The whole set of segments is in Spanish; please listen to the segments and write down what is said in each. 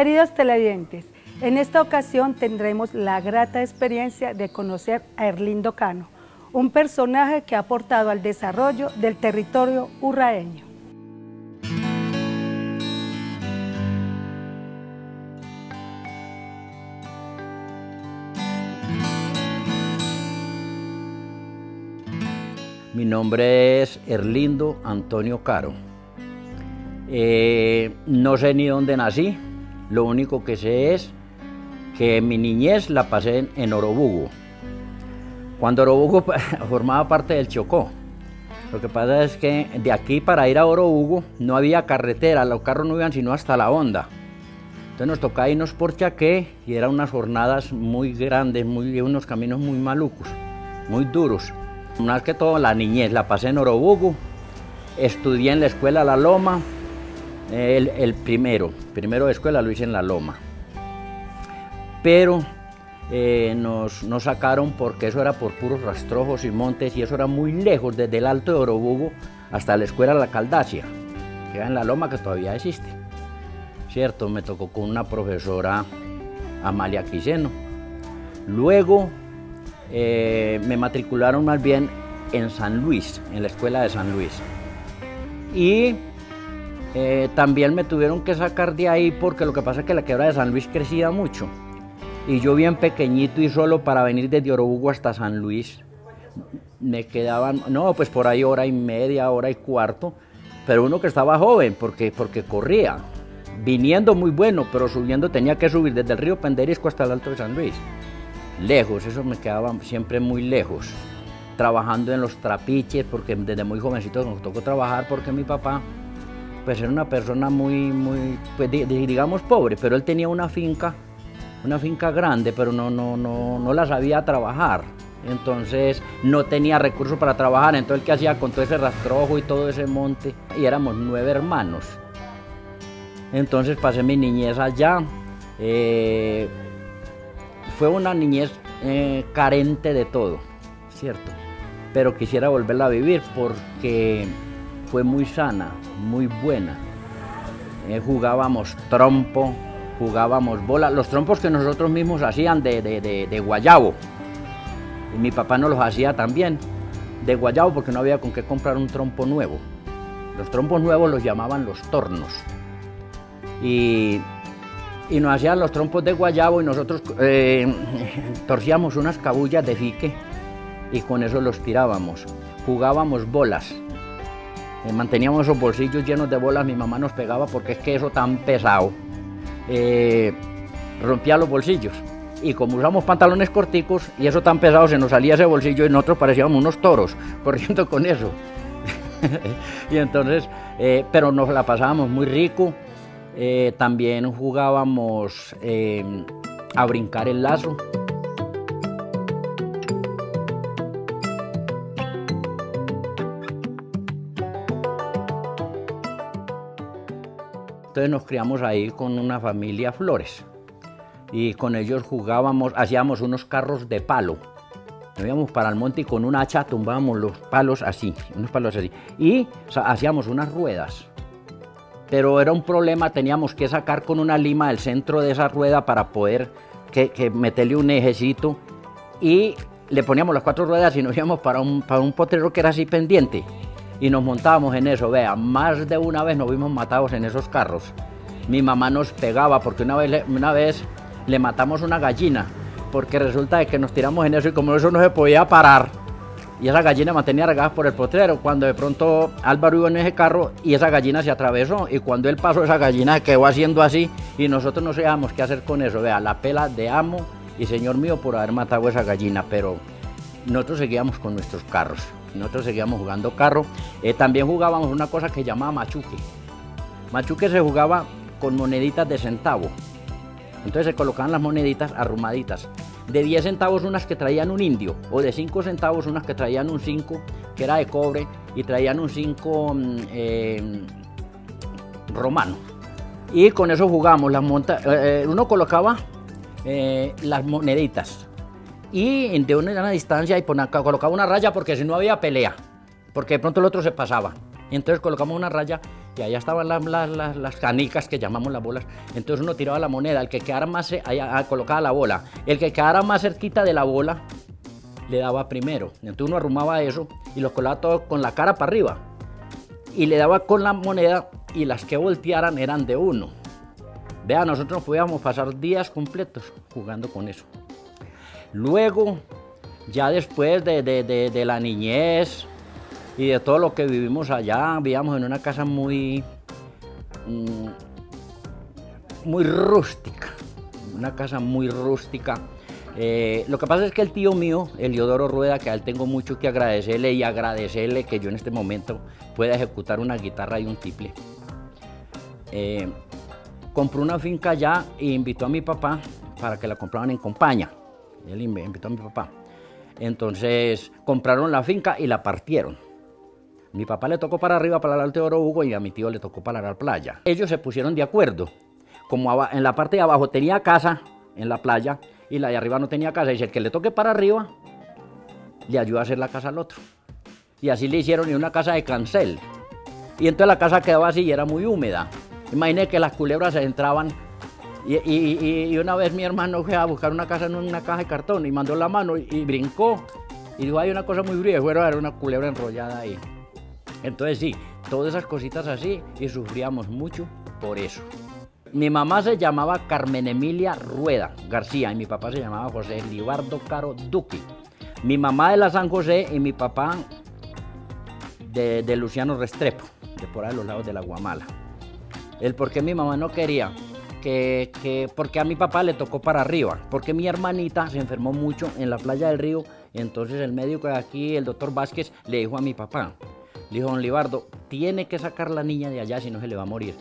Queridos televidentes, en esta ocasión tendremos la grata experiencia de conocer a Erlindo Cano, un personaje que ha aportado al desarrollo del territorio urraeño. Mi nombre es Erlindo Antonio Caro. Eh, no sé ni dónde nací, lo único que sé es que mi niñez la pasé en, Orobugo. Cuando Orobugo formaba parte del Chocó. Lo que pasa es que de aquí para ir a Orobugo no había carretera, los carros no iban sino hasta la Honda. Entonces nos tocaba irnos por Chaqué y eran unas jornadas muy grandes, muy, unos caminos muy malucos, muy duros. Más que todo la niñez, la pasé en Orobugo, estudié en la escuela La Loma, el, primero, primero de escuela lo hice en La Loma. Pero eh, nos, sacaron porque eso era por puros rastrojos y montes y eso era muy lejos, desde el Alto de Orobugo hasta la escuela La Caldacia, que era en La Loma que todavía existe. Cierto, me tocó con una profesora Amalia Quiseno. Luego eh, me matricularon más bien en San Luis, en la escuela de San Luis. Y eh, también me tuvieron que sacar de ahí porque lo que pasa es que la quebra de San Luis crecía mucho. Y yo bien pequeñito y solo para venir desde Orobugo hasta San Luis, me quedaban, no, pues por ahí hora y media, hora y cuarto, pero uno que estaba joven porque, porque corría, viniendo muy bueno, pero subiendo tenía que subir desde el río Penderisco hasta el Alto de San Luis lejos, eso me quedaba siempre muy lejos. Trabajando en los trapiches, porque desde muy jovencito nos tocó trabajar porque mi papá pues era una persona muy, muy, pues digamos pobre, pero él tenía una finca, una finca grande, pero no, no, no, no la sabía trabajar. Entonces no tenía recursos para trabajar, entonces que hacía con todo ese rastrojo y todo ese monte, y éramos nueve hermanos. Entonces pasé mi niñez allá. Eh, fue una niñez eh, carente de todo, ¿cierto? Pero quisiera volverla a vivir porque fue muy sana, muy buena. Eh, jugábamos trompo, jugábamos bola, los trompos que nosotros mismos hacían de, guayabo. Y mi papá nos los hacía también de guayabo porque no había con qué comprar un trompo nuevo. Los trompos nuevos los llamaban los tornos. Y y nos hacían los trompos de guayabo y nosotros eh, torcíamos unas cabullas de fique y con eso los tirábamos. Jugábamos bolas. Eh, manteníamos esos bolsillos llenos de bolas, mi mamá nos pegaba porque es que eso tan pesado eh, rompía los bolsillos. Y como usamos pantalones corticos y eso tan pesado se nos salía ese bolsillo y nosotros parecíamos unos toros corriendo con eso. y entonces, pero nos la pasábamos muy rico. Eh, también jugábamos eh, a brincar el lazo. Entonces nos criamos ahí con una familia Flores y con ellos jugábamos, hacíamos unos carros de palo. Nos íbamos para el monte y con una hacha tumbábamos los palos así, unos palos así. Y hacíamos unas ruedas pero era un problema, teníamos que sacar con una lima el centro de esa rueda para poder que, meterle un ejecito y le poníamos las cuatro ruedas y nos íbamos para un, para un potrero que era así pendiente y nos montábamos en eso, vea, más de una vez nos vimos matados en esos carros. Mi mamá nos pegaba porque una vez, una vez le matamos una gallina porque resulta de que nos tiramos en eso y como eso no se podía parar, y esa gallina mantenía regadas por el potrero. Cuando de pronto Álvaro iba en ese carro y esa gallina se atravesó y cuando él pasó esa gallina quedó haciendo así y nosotros no sabíamos qué hacer con eso. Vea, la pela de amo y señor mío por haber matado esa gallina, pero nosotros seguíamos con nuestros carros. Nosotros seguíamos jugando carro. Eh, también jugábamos una cosa que llamaba machuque. Machuque se jugaba con moneditas de centavo. Entonces se colocaban las moneditas arrumaditas de 10 centavos unas que traían un indio, o de 5 centavos unas que traían un 5, que era de cobre, y traían un 5 mm, eh, romano. Y con eso jugamos, las monta eh, uno colocaba las moneditas y de una, distancia y colocaba una raya porque si no había pelea, porque de pronto el otro se pasaba. Entonces colocamos una raya y allá estaban las, canicas que llamamos las bolas. Entonces uno tiraba la moneda, el que quedara más, allá, ah, colocaba la bola, el que quedara más cerquita de la bola le daba primero. Entonces uno arrumaba eso y lo colaba todo con la cara para arriba y le daba con la moneda y las que voltearan eran de uno. Vea, nosotros podíamos pasar días completos jugando con eso. Luego, ya después de, de la niñez, y de todo lo que vivimos allá. Vivíamos en una casa muy, mm, muy rústica, una casa muy rústica. Eh, lo que pasa es que el tío mío, Eliodoro Rueda, que a él tengo mucho que agradecerle y agradecerle que yo en este momento pueda ejecutar una guitarra y un tiple. Eh, compró una finca allá e invitó a mi papá para que la compraran en compañía. Él invitó a mi papá. Entonces compraron la finca y la partieron. Mi papá le tocó para arriba, para el Alto Hugo, y a mi tío le tocó para la playa. Ellos se pusieron de acuerdo. Como en la parte de abajo tenía casa, en la playa, y la de arriba no tenía casa. Dice, el que le toque para arriba, le ayuda a hacer la casa al otro. Y así le hicieron en una casa de cancel. Y entonces la casa quedaba así y era muy húmeda. Imagínense que las culebras entraban. Y, una vez mi hermano fue a buscar una casa en una caja de cartón y mandó la mano y, brincó. Y dijo, hay una cosa muy fría. Bueno, era una culebra enrollada ahí. Entonces sí, todas esas cositas así y sufríamos mucho por eso. Mi mamá se llamaba Carmen Emilia Rueda García y mi papá se llamaba José Libardo Caro Duque. Mi mamá de la San José y mi papá de, Luciano Restrepo, de por ahí a los lados de la Guamala. El por qué mi mamá no quería que, que, porque a mi papá le tocó para arriba, porque mi hermanita se enfermó mucho en la playa del río, entonces el médico de aquí, el doctor Vázquez, le dijo a mi papá, le dijo don Libardo, tiene que sacar la niña de allá si no se le va a morir.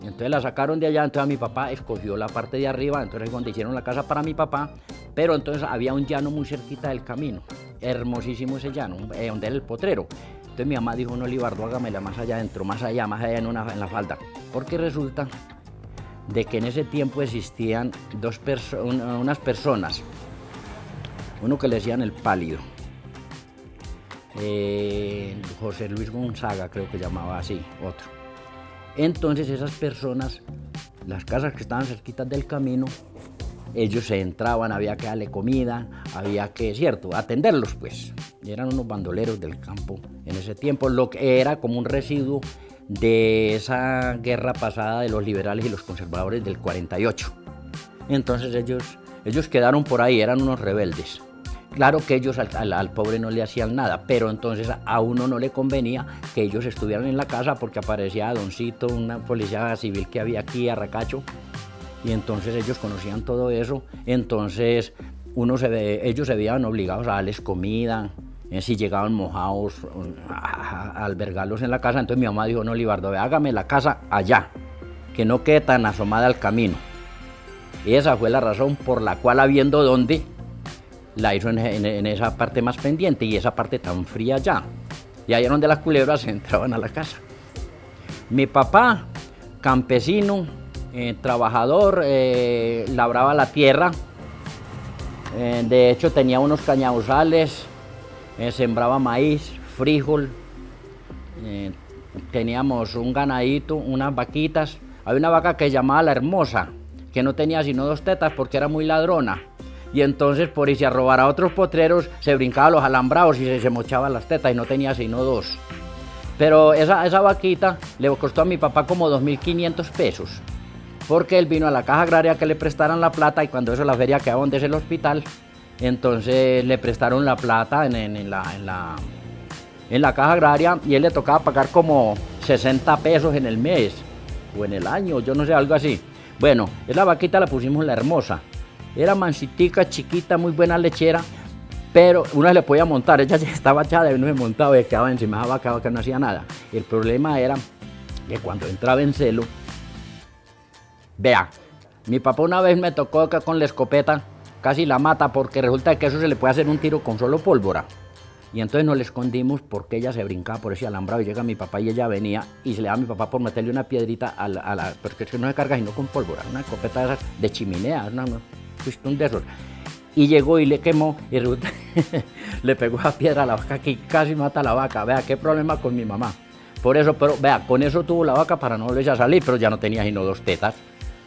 Entonces la sacaron de allá, entonces mi papá escogió la parte de arriba, entonces cuando hicieron la casa para mi papá, pero entonces había un llano muy cerquita del camino, hermosísimo ese llano, eh, donde era el potrero. Entonces mi mamá dijo, no Libardo, hágamela más allá adentro, más allá, más allá en, una, en la falda. Porque resulta de que en ese tiempo existían dos unas personas, uno que le decían el pálido, José Luis Gonzaga, creo que llamaba así, otro. Entonces esas personas, las casas que estaban cerquitas del camino, ellos se entraban, había que darle comida, había que, cierto, atenderlos pues. eran unos bandoleros del campo en ese tiempo, lo que era como un residuo de esa guerra pasada de los liberales y los conservadores del 48. Entonces ellos, ellos quedaron por ahí, eran unos rebeldes. Claro que ellos al, pobre no le hacían nada, pero entonces a uno no le convenía que ellos estuvieran en la casa porque aparecía Doncito, una policía civil que había aquí, Arracacho, y entonces ellos conocían todo eso, entonces uno se ellos se veían obligados a darles comida, si llegaban mojados, a, albergarlos en la casa, entonces mi mamá dijo, no, Libardo, hágame la casa allá, que no quede tan asomada al camino. Esa fue la razón por la cual, habiendo donde, la hizo en, esa parte más pendiente y esa parte tan fría ya. Y era donde las culebras entraban a la casa. Mi papá, campesino, eh, trabajador, eh, labraba la tierra. Eh, de hecho, tenía unos cañabuzales, sembraba maíz, frijol. teníamos un ganadito, unas vaquitas. Había una vaca que llamaba la hermosa, que no tenía sino dos tetas porque era muy ladrona y entonces por irse a robar a otros potreros se brincaba los alambrados y se, se mochaba las tetas y no tenía sino dos. Pero esa, esa vaquita le costó a mi papá como 2.500 pesos, porque él vino a la caja agraria que le prestaran la plata y cuando eso la feria quedaba donde es el hospital, entonces le prestaron la plata en, la, en, la, en la caja agraria y él le tocaba pagar como 60 pesos en el mes o en el año, yo no sé, algo así. Bueno, esa vaquita la pusimos la hermosa era mansitica, chiquita, muy buena lechera, pero una le podía montar, ella ya estaba echada y no se montaba y quedaba encima de la vaca, que no hacía nada. el problema era que cuando entraba en celo, vea, mi papá una vez me tocó con la escopeta, casi la mata, porque resulta que eso se le puede hacer un tiro con solo pólvora. Y entonces nos le escondimos porque ella se brincaba por ese alambrado y llega mi papá y ella venía y se le da a mi papá por meterle una piedrita a la, porque es que no se carga sino con pólvora, una escopeta de, esas de chimenea, una, un de Y llegó y le quemó y le pegó a piedra a la vaca que casi mata a la vaca. Vea, qué problema con mi mamá. Por eso, pero vea, con eso tuvo la vaca para no volverse a salir, pero ya no tenía sino dos tetas.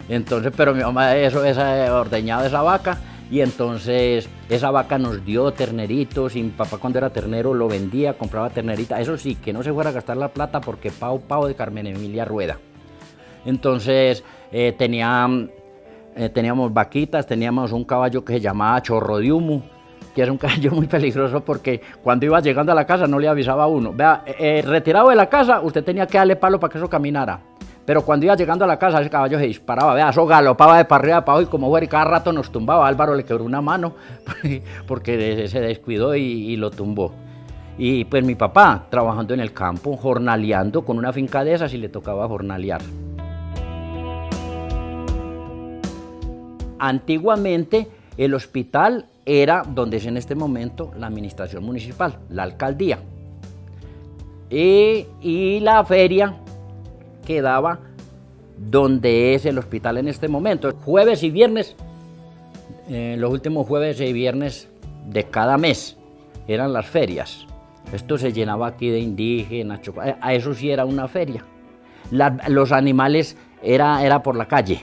Entonces, pero mi mamá eso, esa, ordeñaba esa vaca y entonces esa vaca nos dio terneritos y mi papá cuando era ternero lo vendía, compraba ternerita. Eso sí, que no se fuera a gastar la plata porque Pau Pau de Carmen Emilia Rueda. Entonces eh, eh, teníamos vaquitas, teníamos un caballo que se llamaba Chorro de Humo que era un caballo muy peligroso porque cuando iba llegando a la casa no le avisaba a uno. Vea, eh, retirado de la casa, usted tenía que darle palo para que eso caminara. Pero cuando iba llegando a la casa, ese caballo se disparaba, vea, eso galopaba de para arriba, para abajo y como fuera, y cada rato nos tumbaba. Álvaro le quebró una mano porque se descuidó y, y lo tumbó. Y pues mi papá trabajando en el campo, jornaleando con una finca de esas y le tocaba jornalear. Antiguamente el hospital era donde es en este momento la administración municipal, la alcaldía. Y, la feria quedaba donde es el hospital en este momento. Jueves y viernes, eh, los últimos jueves y viernes de cada mes eran las ferias. Esto se llenaba aquí de indígenas, a eso sí era una feria. los animales era, era por la calle.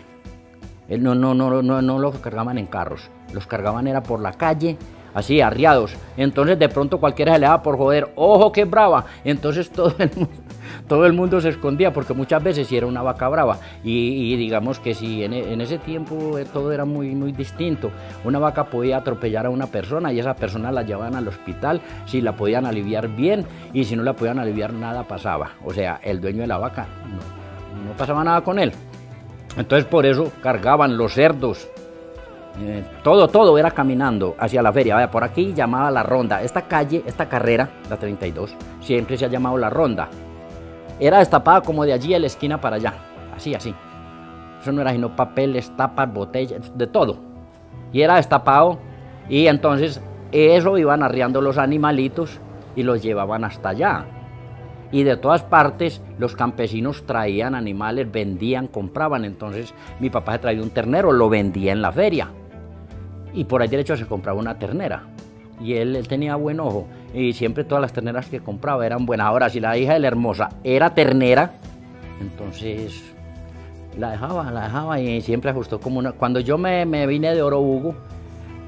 No, no, no, no, no los cargaban en carros, los cargaban era por la calle, así, arriados. Entonces de pronto cualquiera se le daba por joder, ojo que brava. Entonces todo el, todo el mundo se escondía porque muchas veces sí era una vaca brava. Y, digamos que si en, en, ese tiempo eh, todo era muy, muy distinto. Una vaca podía atropellar a una persona y esa persona la llevaban al hospital si la podían aliviar bien y si no la podían aliviar nada pasaba. O sea, el dueño de la vaca no pasaba nada con él. Entonces por eso cargaban los cerdos. Eh, todo, todo era caminando hacia la feria. Vaya, por aquí llamaba la ronda. Esta calle, esta carrera, la 32, siempre se ha llamado la ronda. Era destapada como de allí a la esquina para allá. Así, así. Eso no era sino papeles, tapas, botellas, de todo. Y era destapado. Y entonces eso iban arriando los animalitos y los llevaban hasta allá y de todas partes los campesinos traían animales, vendían, compraban. Entonces mi papá se traía un ternero, lo vendía en la feria y por ahí derecho se compraba una ternera. Y él, tenía buen ojo y siempre todas las terneras que compraba eran buenas. Ahora, si la hija de la hermosa era ternera, entonces la dejaba, la dejaba y siempre ajustó como una... Cuando yo me, vine de Oro Hugo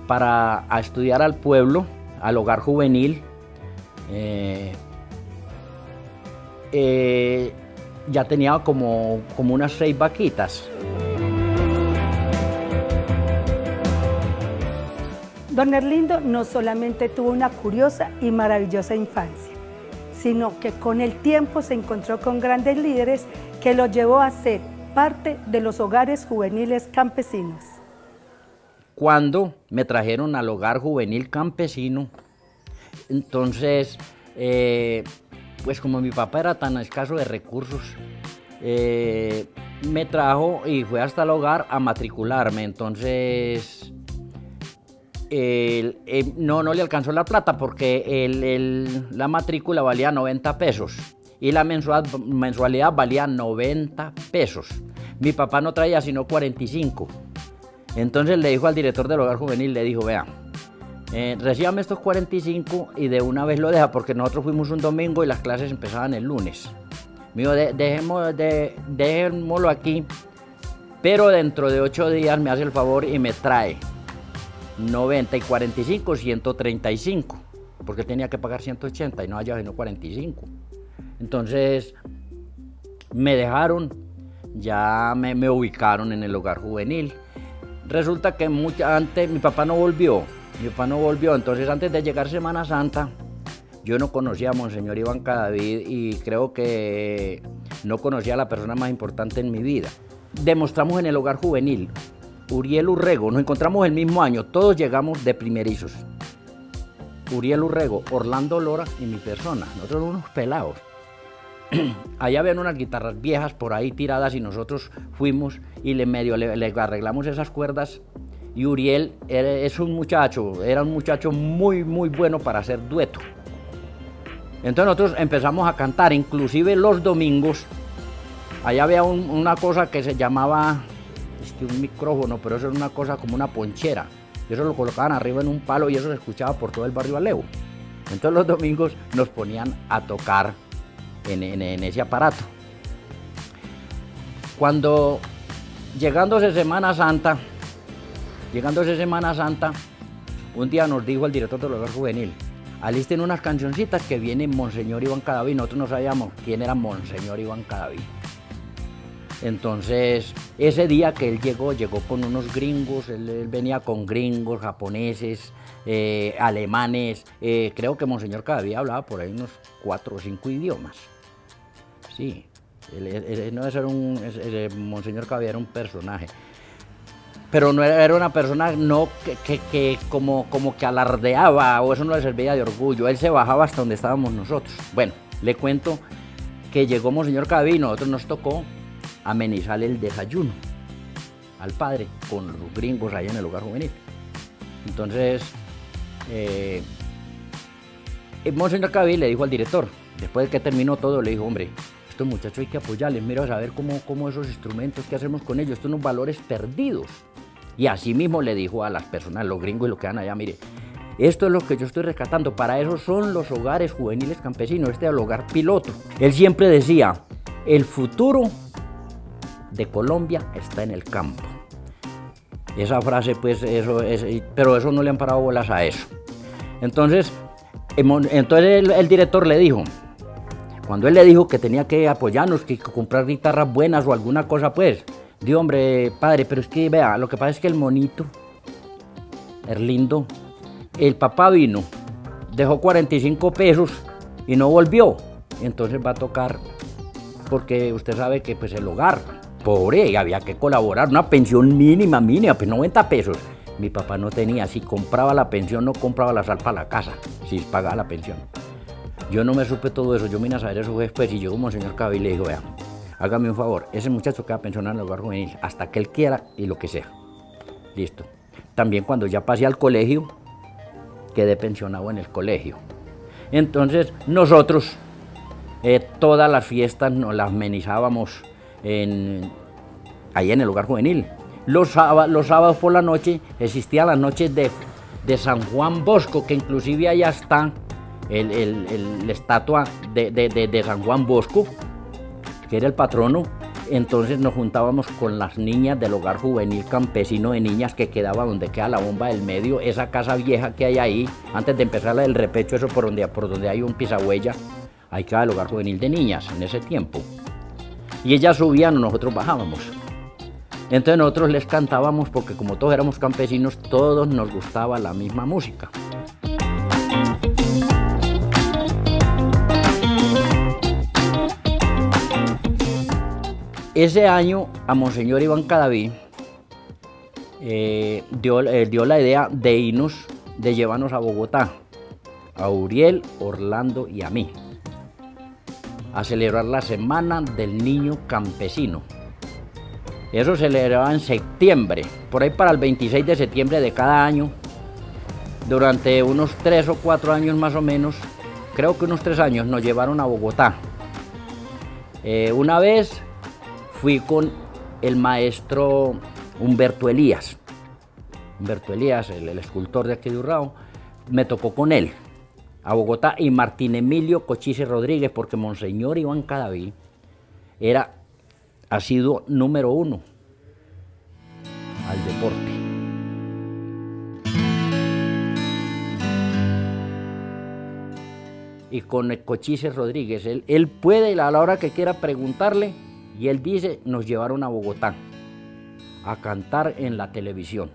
para estudiar al pueblo, al hogar juvenil, eh, eh, ya tenía como, como unas seis vaquitas. Don Erlindo no solamente tuvo una curiosa y maravillosa infancia, sino que con el tiempo se encontró con grandes líderes que lo llevó a ser parte de los hogares juveniles campesinos. Cuando me trajeron al hogar juvenil campesino, entonces eh, pues como mi papá era tan escaso de recursos, eh, me trajo y fue hasta el hogar a matricularme. Entonces, no, no le alcanzó la plata porque la matrícula valía 90 pesos y la mensualidad valía 90 pesos. Mi papá no traía sino 45. Entonces le dijo al director del hogar juvenil, le dijo, vea, eh, estos 45 y de una vez lo deja porque nosotros fuimos un domingo y las clases empezaban el lunes. Mío, dejémoslo aquí, pero dentro de 8 días me hace el favor y me trae 90 y 45, 135, porque tenía que pagar 180 y no haya sino 45. Entonces me dejaron, ya me, ubicaron en el hogar juvenil. Resulta que mucha, antes mi papá no volvió, mi papá no volvió, entonces antes de llegar Semana Santa, yo no conocía a Monseñor Iván Cadavid y creo que no conocía a la persona más importante en mi vida. Demostramos en el hogar juvenil, Uriel Urrego, nos encontramos el mismo año, todos llegamos de primerizos. Uriel Urrego, Orlando Lora y mi persona, nosotros unos pelados. Allá habían unas guitarras viejas por ahí tiradas y nosotros fuimos y le medio le arreglamos esas cuerdas y Uriel es un muchacho, era un muchacho muy, muy bueno para hacer dueto. Entonces nosotros empezamos a cantar, inclusive los domingos. Allá había una cosa que se llamaba un micrófono, pero eso era una cosa como una ponchera. Y eso lo colocaban arriba en un palo y eso se escuchaba por todo el barrio Alevo. Entonces los domingos nos ponían a tocar en, ese aparato. Cuando llegándose Semana Santa, llegándose Semana Santa, un día nos dijo el director del hogar juvenil, alisten unas cancioncitas que viene Monseñor Iván Cadaví. Nosotros no sabíamos quién era Monseñor Iván Cadaví. Entonces, ese día que él llegó, llegó con unos gringos, él, venía con gringos, japoneses, eh, alemanes, eh, creo que Monseñor Cadaví hablaba por ahí unos cuatro o cinco idiomas. Sí, no ser un, Monseñor Cadaví era un personaje pero no era, una persona no que, como, como que alardeaba o eso no le servía de orgullo. Él se bajaba hasta donde estábamos nosotros. Bueno, le cuento que llegó Monseñor y nosotros nos tocó amenizar el desayuno al padre con los gringos ahí en el lugar juvenil. Entonces, eh, Monseñor Cadaví le dijo al director, después de que terminó todo, le dijo, hombre, estos muchachos hay que apoyarles, mira a saber cómo, cómo esos instrumentos, qué hacemos con ellos, estos son valores perdidos. Y así mismo le dijo a las personas, los gringos y los que van allá, mire, esto es lo que yo estoy rescatando, para eso son los hogares juveniles campesinos, este es el hogar piloto. Él siempre decía, el futuro de Colombia está en el campo. Esa frase, pues, eso es, pero eso no le han parado bolas a eso. Entonces, entonces el, director le dijo, cuando él le dijo que tenía que apoyarnos, que comprar guitarras buenas o alguna cosa, pues, Dios, hombre, padre, pero es que, vea, lo que pasa es que el monito, lindo, el papá vino, dejó 45 pesos y no volvió. Entonces va a tocar, porque usted sabe que pues el hogar, pobre, había que colaborar, una pensión mínima, mínima, pues 90 pesos. Mi papá no tenía, si compraba la pensión no compraba la sal para la casa, si pagaba la pensión. Yo no me supe todo eso, yo vine a saber eso después y llegó Monseñor Cabi y le dijo, vea, hágame un favor, ese muchacho queda pensionado en el hogar juvenil hasta que él quiera y lo que sea. Listo. También cuando ya pase al colegio, quede pensionado en el colegio. Entonces nosotros eh, todas las fiestas nos las amenizábamos en, ahí en el hogar juvenil. Los, los sábados por la noche existían las noches de, San Juan Bosco, que inclusive allá está el, la estatua de, de San Juan Bosco, que era el patrono, entonces nos juntábamos con las niñas del hogar juvenil campesino de niñas que quedaba donde queda la bomba del medio, esa casa vieja que hay ahí, antes de empezar la del repecho, eso por donde, por donde hay un pisahuella, ahí queda el hogar juvenil de niñas en ese tiempo. Y ellas subían, nosotros bajábamos. Entonces nosotros les cantábamos porque como todos éramos campesinos, todos nos gustaba la misma música. Ese año a Monseñor Iván Cadaví eh, dio, eh, dio, la idea de irnos, de llevarnos a Bogotá, a Uriel, Orlando y a mí, a celebrar la Semana del Niño Campesino. Eso se celebraba en septiembre, por ahí para el 26 de septiembre de cada año, durante unos tres o cuatro años más o menos, creo que unos tres años, nos llevaron a Bogotá. Eh, una vez fui con el maestro Humberto Elías. Humberto Elías, el, escultor de aquí de Urrao, me tocó con él a Bogotá y Martín Emilio Cochise Rodríguez, porque Monseñor Iván Cadaví era, ha sido número uno al deporte. Y con el Cochise Rodríguez, él, él puede a la hora que quiera preguntarle, y él dice, nos llevaron a Bogotá a cantar en la televisión,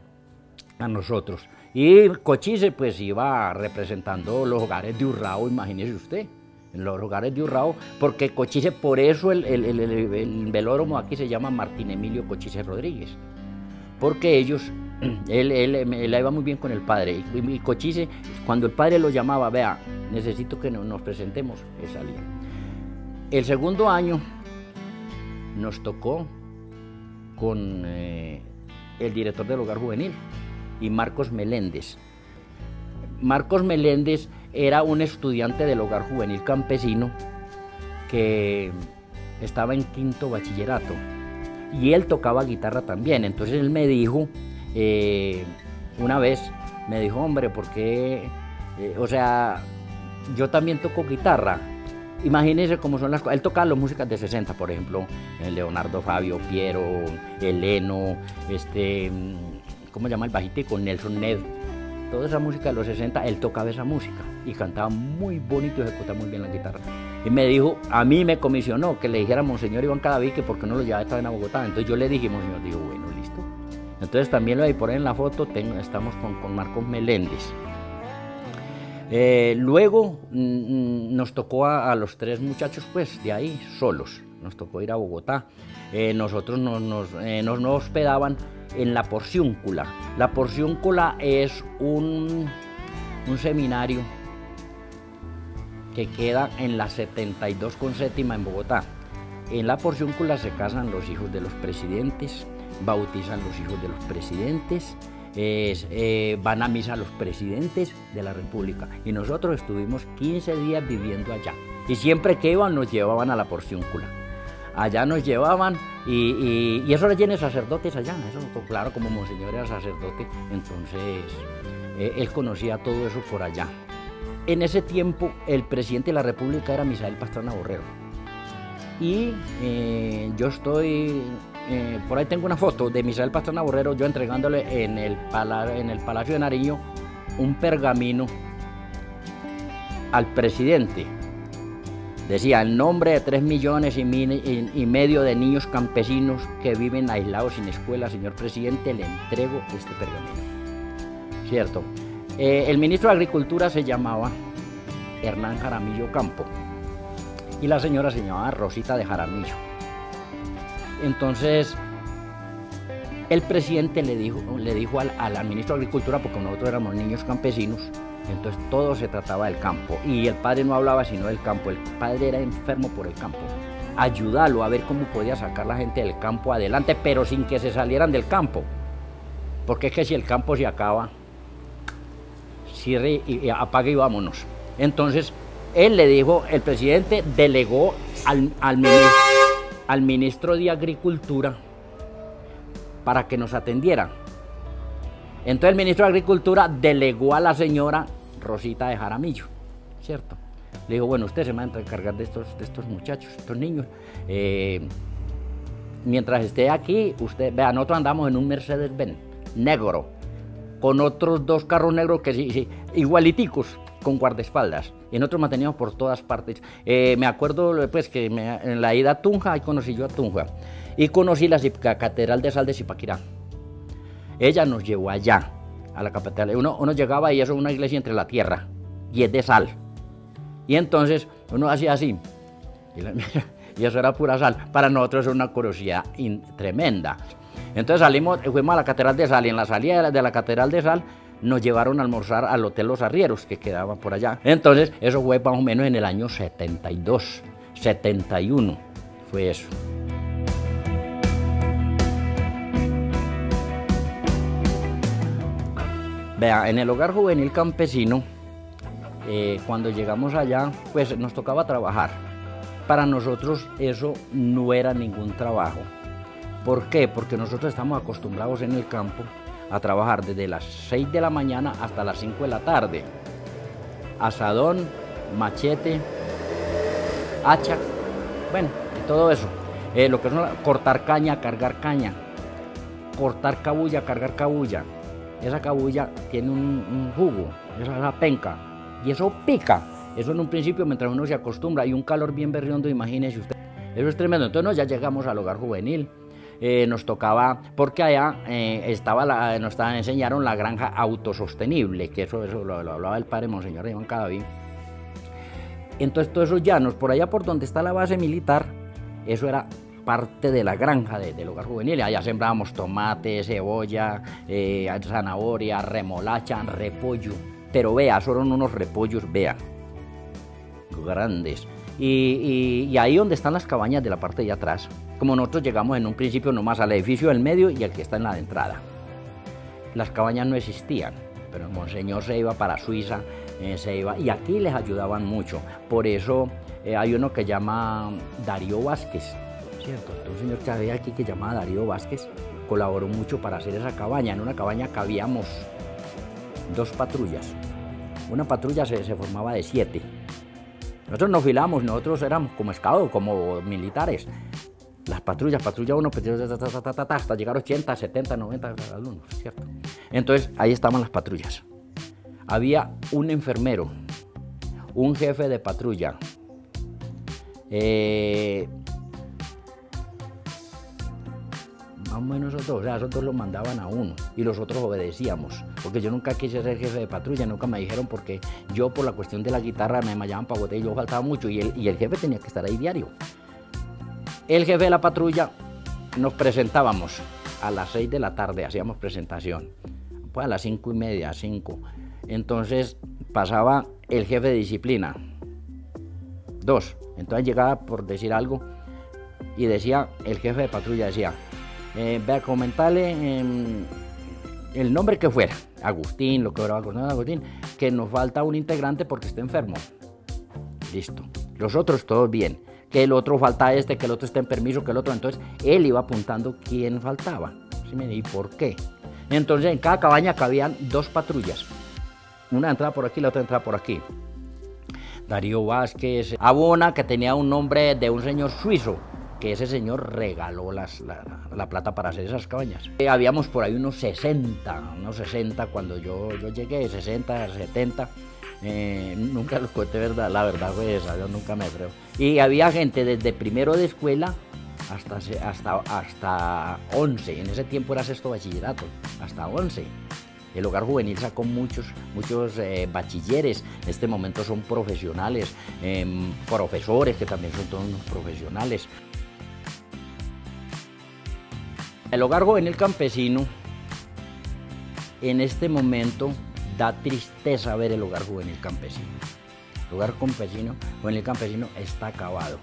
a nosotros. Y Cochise pues iba representando los hogares de Urrao, imagínese usted, en los hogares de Urrao, porque Cochise, por eso el, el, velódromo aquí se llama Martín Emilio Cochise Rodríguez, porque ellos, él, él, él, iba muy bien con el padre, y, Cochise, cuando el padre lo llamaba, vea, necesito que nos presentemos, él salía. El segundo año nos tocó con eh, el director del hogar juvenil y Marcos Meléndez. Marcos Meléndez era un estudiante del hogar juvenil campesino que estaba en quinto bachillerato y él tocaba guitarra también. Entonces él me dijo, eh, una vez, me dijo, hombre, ¿por qué? Eh, o sea, yo también toco guitarra Imagínense cómo son las cosas. Él tocaba las músicas de 60, por ejemplo, eh, Leonardo Fabio, Piero, Eleno, este, ¿cómo se llama el bajitico? Nelson Ned. Toda esa música de los 60, él tocaba esa música y cantaba muy bonito y ejecutaba muy bien la guitarra. Y me dijo, a mí me comisionó que le dijera a Monseñor Iván Cadaví que por qué no lo llevaba esta en a Bogotá. Entonces yo le dije, Monseñor dijo, bueno, listo. Entonces también lo hay por ahí en la foto, tengo, estamos con, con Marcos Meléndez. Eh, luego mm, mm, nos tocó a, los tres muchachos, pues de ahí, solos. Nos tocó ir a Bogotá. Eh, nosotros nos, eh, nos, nos, hospedaban en la Porciúncula. La Porciúncula es un, un seminario que queda en la 72 con séptima en Bogotá. En la Porciúncula se casan los hijos de los presidentes, bautizan los hijos de los presidentes, eh, van a misa los presidentes de la República. Y nosotros estuvimos 15 días viviendo allá. Y siempre que iban nos llevaban a la porciúncula. Allá nos llevaban y, eso le llena sacerdotes allá. Eso, claro, como Monseñor era sacerdote, entonces eh, él conocía todo eso por allá. En ese tiempo el presidente de la República era Misael Pastrana Borrero. Y eh, yo estoy eh, por ahí tengo una foto de Misael Pastrana Borrero, yo entregándole en el Palacio de Nariño un pergamino al presidente. Decía, el nombre de tres millones y, medio de niños campesinos que viven aislados sin escuela, señor presidente, le entrego este pergamino. ¿Cierto? Eh, el ministro de Agricultura se llamaba Hernán Jaramillo Campo y la señora se llamaba Rosita de Jaramillo. Entonces, el presidente le dijo, le dijo al, ministro de Agricultura, porque nosotros éramos niños campesinos, entonces todo se trataba del campo. Y el padre no hablaba sino del campo, el padre era enfermo por el campo. Ayudarlo a ver cómo podía sacar la gente del campo adelante, pero sin que se salieran del campo. Porque es que si el campo se acaba, cierre y, apague y vámonos. Entonces, él le dijo, el presidente delegó al, al ministro al ministro de Agricultura para que nos atendiera. Entonces el ministro de Agricultura delegó a la señora Rosita de Jaramillo, ¿cierto? Le dijo, bueno, usted se va a encargar de estos, de estos muchachos, estos niños. Eh, mientras esté aquí, usted, vea, nosotros andamos en un Mercedes-Benz negro, con otros dos carros negros que sí, sí, igualiticos, con guardaespaldas. Y nosotros manteníamos por todas partes. Eh, me acuerdo pues que en la ida a Tunja, ahí conocí yo a Tunja. Y conocí la, Catedral de Sal de Zipaquirá. Ella nos llevó allá, a la catedral. Uno, uno llegaba y eso es una iglesia entre la tierra. Y es de sal. Y entonces uno hacía así. Y, eso era pura sal. Para nosotros es una curiosidad tremenda. Entonces salimos, fuimos a la Catedral de Sal y en la salida de la Catedral de Sal nos llevaron a almorzar al Hotel Los Arrieros, que quedaba por allá. Entonces, eso fue más o menos en el año 72, 71, fue eso. Vea, en el hogar juvenil campesino, eh, cuando llegamos allá, pues nos tocaba trabajar. Para nosotros eso no era ningún trabajo. ¿Por qué? Porque nosotros estamos acostumbrados en el campo a trabajar desde las 6 de la mañana hasta las 5 de la tarde. Asadón, machete, hacha, bueno, y todo eso. Eh, lo que es cortar caña, cargar caña, cortar cabulla, cargar cabulla. Esa cabulla tiene un, jugo, esa es la penca, y eso pica. Eso en un principio, mientras uno se acostumbra, y un calor bien berriondo, imagínese usted. Eso es tremendo. Entonces, ya llegamos al hogar juvenil. Eh, nos tocaba, porque allá eh, estaba la, nos enseñaron la granja autosostenible, que eso, eso lo, hablaba el padre Monseñor Iván Cadaví. Entonces todos esos llanos, por allá por donde está la base militar, eso era parte de la granja del hogar juvenil. Allá sembrábamos tomate, cebolla, eh, zanahoria, remolacha, repollo. Pero vea, fueron unos repollos, vea, grandes. Y, ahí donde están las cabañas de la parte de atrás, como nosotros llegamos en un principio nomás al edificio del medio y al que está en la entrada. Las cabañas no existían, pero el monseñor se iba para Suiza, eh, se iba, y aquí les ayudaban mucho. Por eso eh, hay uno que llama Darío Vázquez, ¿cierto? Un señor que había aquí que llamaba Darío Vázquez, colaboró mucho para hacer esa cabaña. En una cabaña cabíamos dos patrullas. Una patrulla se, formaba de siete Nosotros nos filamos, nosotros éramos como escados, como militares. Las patrullas, patrulla 1, hasta llegar a 80, 70, 90 alumnos, ¿cierto? Entonces, ahí estaban las patrullas. Había un enfermero, un jefe de patrulla, eh, más o menos nosotros, o sea, nosotros lo mandaban a uno y los otros obedecíamos, porque yo nunca quise ser jefe de patrulla, nunca me dijeron porque yo por la cuestión de la guitarra me llamaban pagote y yo faltaba mucho y el, y el jefe tenía que estar ahí diario. El jefe de la patrulla nos presentábamos a las 6 de la tarde, hacíamos presentación, pues a las cinco y media, 5. Entonces pasaba el jefe de disciplina, dos. Entonces llegaba por decir algo y decía, el jefe de patrulla decía, eh, vea, comentarle em, el nombre que fuera, Agustín, lo que fuera Agustín, que nos falta un integrante porque está enfermo. Listo. Los otros todos bien. Que el otro falta este, que el otro está en permiso, que el otro. Entonces él iba apuntando quién faltaba. ¿Y por qué? Entonces en cada cabaña cabían dos patrullas. Una entraba por aquí, la otra entraba por aquí. Darío Vázquez, Abona, que tenía un nombre de un señor suizo, que ese señor regaló las, la, plata para hacer esas cabañas. Eh, habíamos por ahí unos 60, unos 60 cuando yo, yo llegué, 60, 70. Eh, nunca los conté, verdad, la verdad fue esa, yo nunca me creo. Y había gente desde primero de escuela hasta, hasta, hasta 11, en ese tiempo era sexto bachillerato, hasta 11. El hogar juvenil sacó muchos, muchos eh, bachilleres, en este momento son profesionales, em, profesores que también son todos profesionales. El hogar juvenil campesino, en este momento, da tristeza ver el hogar juvenil campesino. El hogar campesino, juvenil campesino está acabado.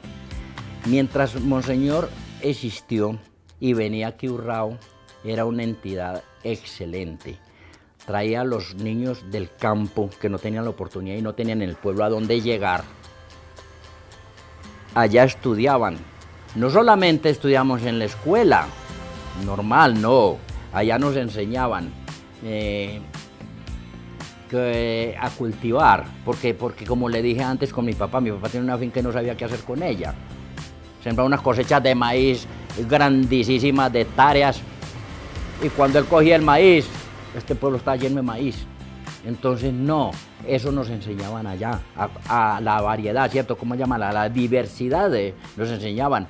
Mientras Monseñor existió y venía aquí Urrao, era una entidad excelente. Traía a los niños del campo que no tenían la oportunidad y no tenían en el pueblo a dónde llegar. Allá estudiaban. No solamente estudiamos en la escuela, normal, no. Allá nos enseñaban eh, a cultivar, porque, porque como le dije antes con mi papá, mi papá tiene una finca que no sabía qué hacer con ella. Sembraba unas cosechas de maíz grandísimas, de hectáreas, y cuando él cogía el maíz, este pueblo está lleno de maíz. Entonces, no, eso nos enseñaban allá, a, la variedad, ¿cierto? ¿Cómo llaman? A la diversidad nos enseñaban.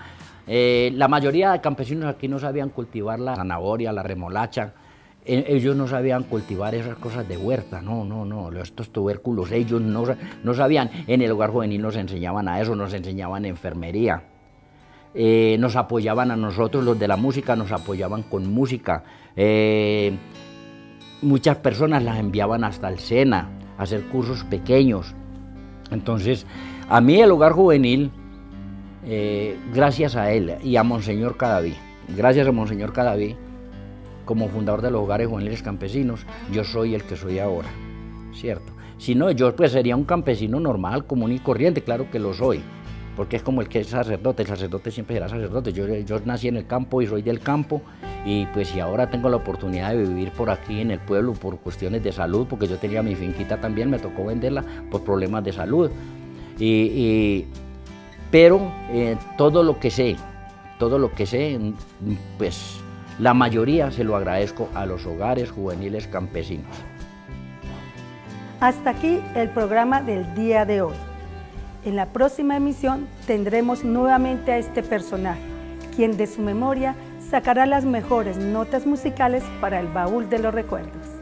Eh, la mayoría de campesinos aquí no sabían cultivar la zanahoria, la remolacha. E, ellos no sabían cultivar esas cosas de huerta, no, no, no, estos tubérculos, ellos no, no sabían. En el hogar juvenil nos enseñaban a eso, nos enseñaban enfermería. Eh, nos apoyaban a nosotros, los de la música, nos apoyaban con música. Eh, muchas personas las enviaban hasta el SENA a hacer cursos pequeños. Entonces, a mí el hogar juvenil eh, gracias a él y a Monseñor Cadaví, gracias a Monseñor Cadaví, como fundador de los hogares juveniles campesinos, yo soy el que soy ahora, ¿cierto? Si no, yo pues sería un campesino normal, común y corriente, claro que lo soy, porque es como el que es sacerdote, el sacerdote siempre será sacerdote, yo, yo nací en el campo y soy del campo, y pues si ahora tengo la oportunidad de vivir por aquí en el pueblo por cuestiones de salud, porque yo tenía mi finquita también, me tocó venderla por problemas de salud, y pero eh, todo lo que sé, todo lo que sé, pues la mayoría se lo agradezco a los hogares juveniles campesinos. Hasta aquí el programa del día de hoy. En la próxima emisión tendremos nuevamente a este personaje, quien de su memoria sacará las mejores notas musicales para el baúl de los recuerdos.